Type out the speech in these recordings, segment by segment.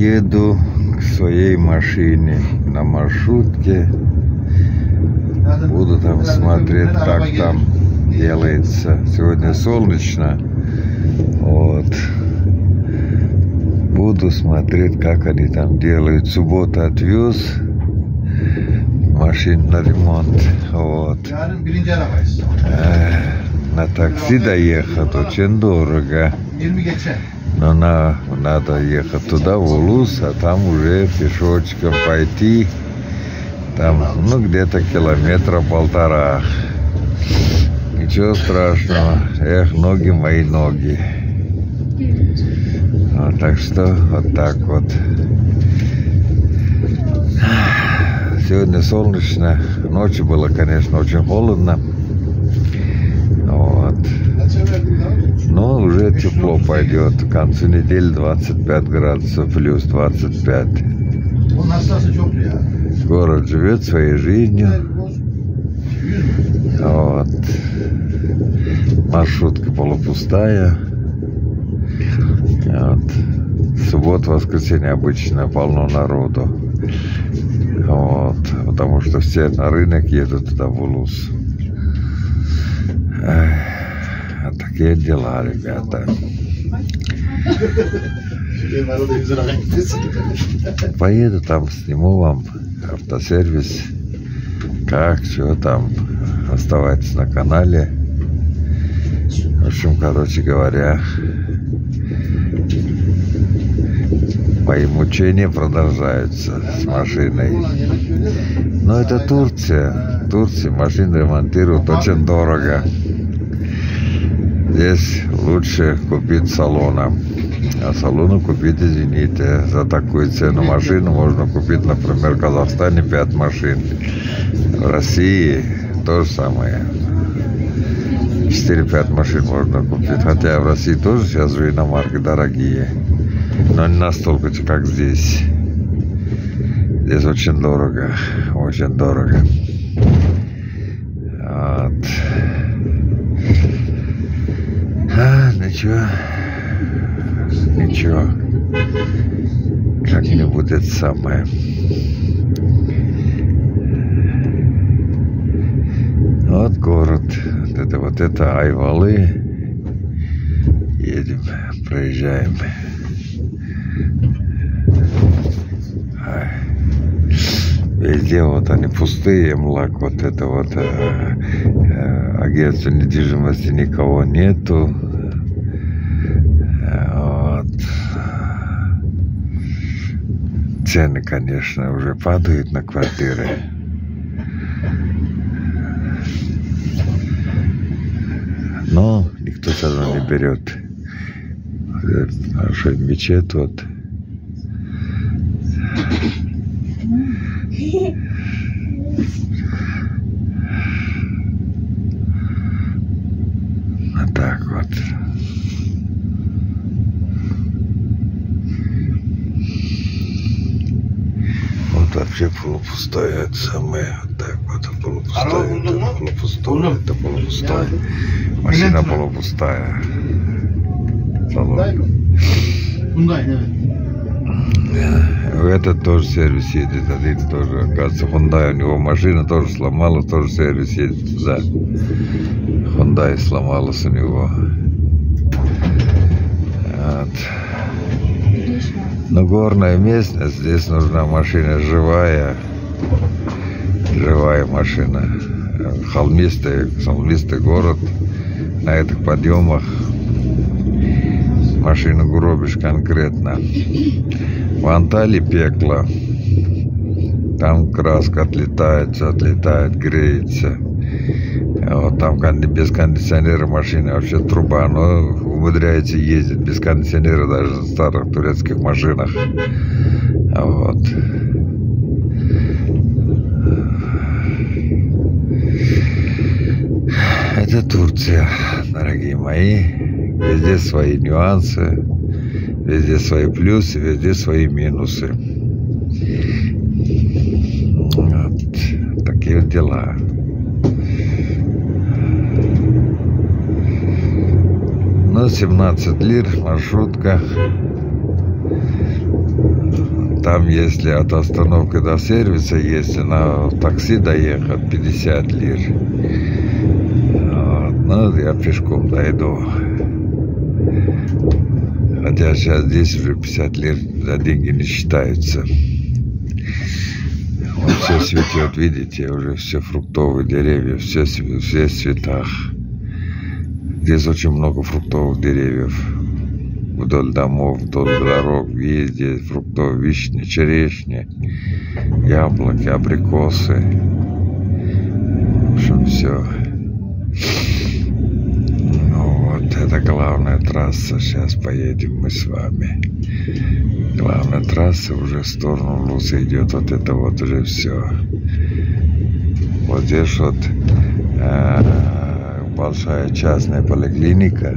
еду к своей машине на маршрутке. Буду там смотреть, как там делается. Сегодня солнечно. Вот. Буду смотреть, как они там делают. Суббота отвез машин на ремонт. Вот. Э, На такси доехать очень дорого. 20 geçe. Но на, надо ехать туда, в Улус, а там уже пешочком пойти. Там, ну, где-то километра полтора. Ничего страшного. Эх, ноги мои ноги. Вот, так что вот так вот. Сегодня солнечно. Ночью было, конечно, очень холодно. Вот. Но уже тепло пойдет. К концу недели 25 градусов плюс 25. Onun hastası çoktu ya. Город живет своей жизнью. Вот. Маршрутка полупустая. Вот. Суббота, воскресенье обычно полно народу. Вот. Потому что все на рынок едут туда в Улус. Эх, вот такие дела, ребята. Benim arada 100 lira gitti. Поеду там, сниму вам автосервис. Как, что там. Оставайтесь на канале. В общем, короче говоря, мои мучения продолжаются с машиной. Но это Турция. В Турции машины ремонтируют очень дорого. Здесь лучше купить салона. А салону купить, извините, за такую цену машину можно купить, например, в Казахстане 5 машин. В России то же самое. 4-5 машин можно купить. Хотя в России тоже сейчас же иномарки дорогие. Но не настолько, как здесь. Здесь очень дорого. Очень дорого. Вот. Ничего. Ничего. Как-нибудь это самое. Вот город. Вот это вот это Айвалы. Едем, проезжаем. Везде вот они пустые, млак, вот это вот э, э, агентство недвижимости никого нету. Э, Вот. Цены, конечно, уже падают на квартиры. Но никто все равно не берет. Хорошо, мечеть вот. Вот так вот. Вот вообще полупустое это самое. Вот так вот buldun Это. Buldum. Это полупустое. Ya. Машина полупустая. Салон. В Этот тоже сервис едет, один тоже, оказывается, Hyundai, у него машина тоже сломалась, тоже сервис едет туда. Hyundai сломалась у него. Вот. Но горная местность, здесь нужна машина живая, живая машина. Холмистый, холмистый город, на этих подъемах машину гробишь конкретно. В Анталии пекло. Там краска отлетает, отлетает, греется. Вот там без кондиционера машина вообще труба, но умудряется ездить без кондиционера даже в старых турецких машинах. Вот. Это Турция, дорогие мои. Везде свои нюансы, везде свои плюсы, везде свои минусы. Вот. Такие дела. Ну, 17 лир, маршрутка. Там, если от остановки до сервиса, если на такси доехать, 50 лир. Вот. Ну, я пешком дойду. Хотя сейчас здесь уже 50 лир за деньги не считаются. Вот все цветет, видите, уже все фруктовые деревья, все, все в цветах. Здесь очень много фруктовых деревьев. Вдоль домов, вдоль дорог, везде фруктовые, вишни, черешни, яблоки, абрикосы. В общем, все. Ну вот, это главная трасса. Сейчас поедем мы с вами. Главная трасса уже в сторону Луса идет. Вот это вот уже все. Вот здесь вот э, большая частная поликлиника.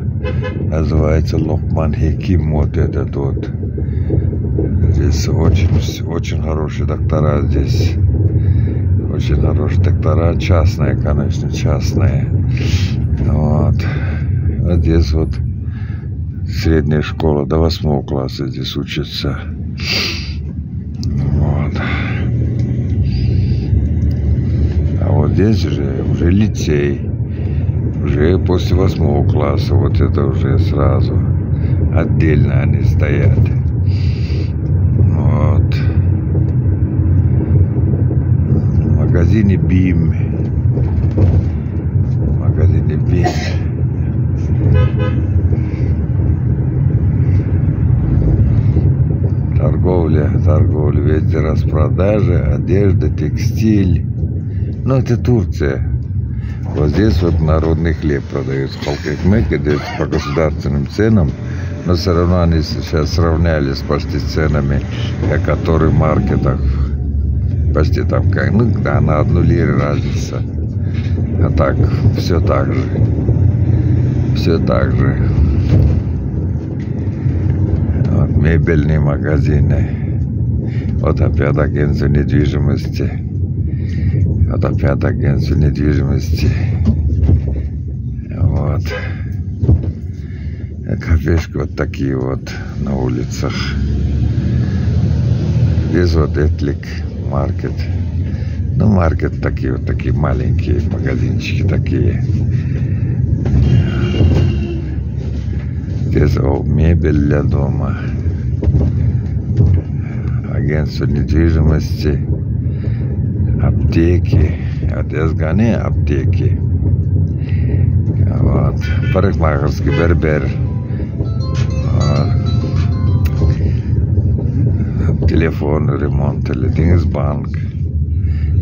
Называется Локман Хеким. Вот этот вот. Здесь очень, очень хорошие доктора здесь. Очень хорошие доктора. Частные, конечно, частные. Вот. Вот здесь вот средняя школа до восьмого класса здесь учатся. Вот. А вот здесь уже, уже лицей. Уже после восьмого класса. Вот это уже сразу. Отдельно они стоят. Вот. В магазине БИМ. В магазине БИМ. Торговля, торговля, везде распродажи, одежда, текстиль. Ну, это Турция. Вот здесь вот народный хлеб продается. Халк здесь по государственным ценам. Но все равно они сейчас сравнялись почти с ценами, которые в маркетах. Почти там, как, ну, да, на одну лиру разница. А так, все так же. Все так же. Вот, мебельные магазины. Вот опять агентство недвижимости. Вот опять агентство недвижимости. Вот. Кафешки вот такие вот на улицах. Здесь вот Этлик маркет. Ну, маркет такие вот такие маленькие магазинчики такие. Здесь о, мебель для дома. Агентство недвижимости. Аптеки. Здесь гони аптеки. Вот. Парикмахерский бербер. Вот. Телефон, ремонт, или Дингсбанк.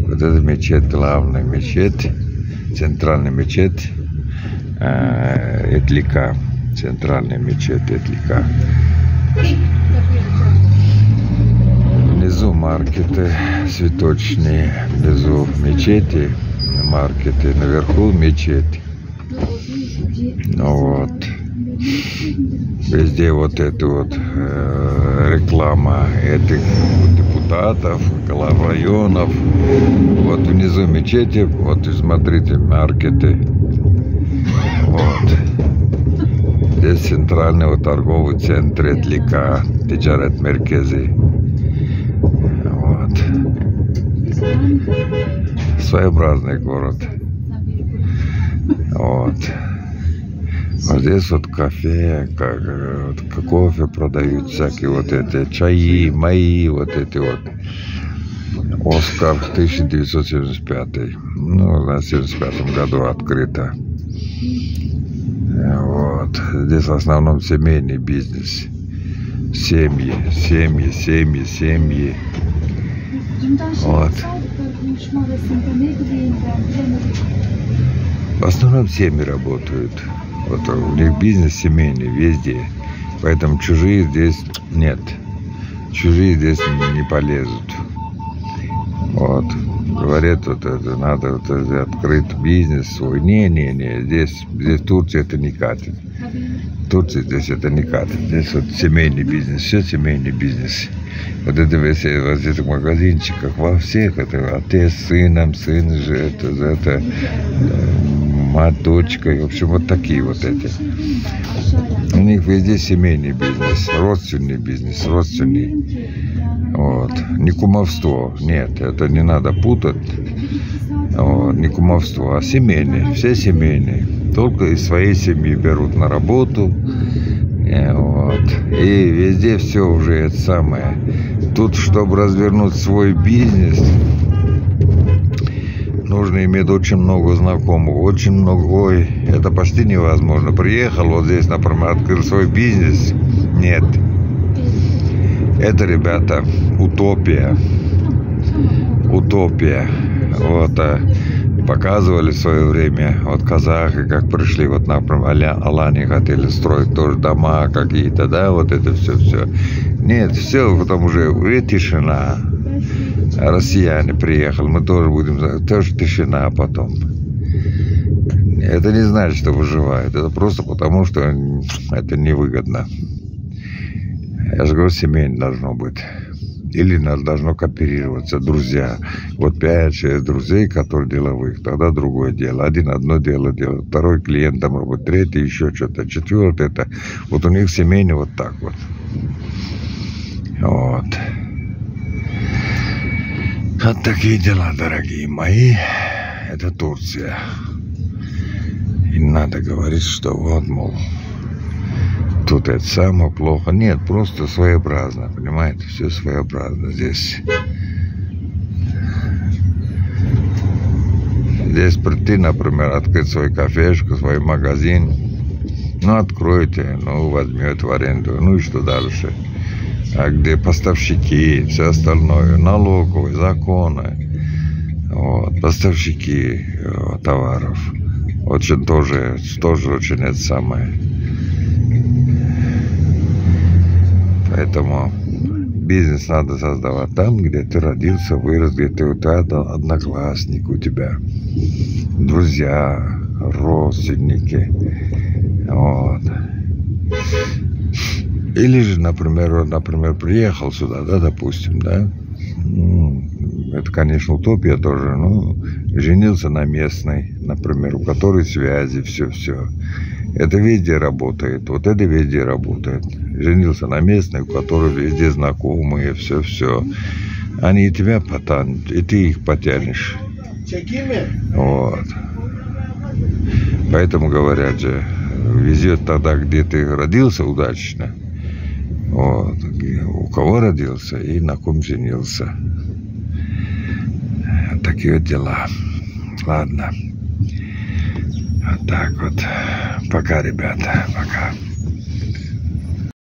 Вот это мечеть, главная мечеть, центральная мечеть э, Этлика. Центральная мечеть Этлика. Внизу маркеты цветочные, внизу мечети, маркеты, наверху мечеть. Ну вот. Везде вот эта вот э, реклама этих депутатов, глав районов. Вот внизу мечети, вот смотрите, маркеты. Вот. Здесь центральный вот торговый центр Этлика, Тиджарет Меркези. Своеобразный город. Вот. А здесь вот кафе, как, вот, кофе продают, всякие вот эти чаи, мои, вот эти вот. Оскар 1975. Ну, на 75 году открыто. Вот. Здесь в основном семейный бизнес. Семьи, семьи, семьи, семьи. Вот. В основном семьи работают. Вот у них бизнес семейный везде. Поэтому чужие здесь нет. Чужие здесь не полезут. Вот. Говорят, вот это надо вот это, открыть бизнес свой. Не-не-не, здесь, здесь Турция это не катит. Турция здесь это не катит. Здесь вот семейный бизнес, все семейный бизнес. Вот это вот в этих магазинчиках, во всех, это отец с сыном, сын же, это, это мать, дочка, в общем, вот такие вот эти. У них везде семейный бизнес, родственный бизнес, родственный. Вот. Не кумовство, нет, это не надо путать. Вот. Не кумовство, а семейный, все семейные. Только из своей семьи берут на работу. И, вот. И везде все уже это самое. Тут, чтобы развернуть свой бизнес, нужно иметь очень много знакомых, очень много, ой, это почти невозможно. Приехал вот здесь, например, открыл свой бизнес, нет. Это, ребята, утопия. Утопия. Вот, а, показывали в свое время, вот казахи, как пришли, вот, например, Аля, Алане хотели строить тоже дома какие-то, да, вот это все-все. Нет, все, потом уже, уже тишина россияне приехали, мы тоже будем, тоже тишина потом. Это не значит, что выживают. Это просто потому, что это невыгодно. Я же говорю, семейно должно быть. Или нас должно кооперироваться, друзья. Вот 5-6 друзей, которые деловых, тогда другое дело. Один одно дело делает, второй клиент там работает, третий еще что-то, четвертый это. Вот у них семейный вот так вот. Вот. Вот такие дела, дорогие мои. Это Турция. И надо говорить, что вот, мол, тут это самое плохо. Нет, просто своеобразно, понимаете? Все своеобразно здесь. Здесь прийти, например, открыть свою кафешку, свой магазин. Ну, откройте, ну, возьмете в аренду. Ну и что дальше? а где поставщики, все остальное, налоговые, законы, вот, поставщики вот, э, товаров. Очень тоже, тоже очень это самое. Поэтому бизнес надо создавать там, где ты родился, вырос, где ты у тебя одноклассник у тебя, друзья, родственники. Вот. Или же, например, например, приехал сюда, да, допустим, да, это, конечно, утопия тоже, ну, женился на местной, например, у которой связи, все-все. Это везде работает, вот это везде работает. Женился на местной, у которой везде знакомые, все-все. Они и тебя потянут, и ты их потянешь. Вот. Поэтому говорят же, везет тогда, где ты родился удачно, вот. У кого родился и на ком женился. Такие вот дела. Ладно. Вот так вот. Пока, ребята. Пока.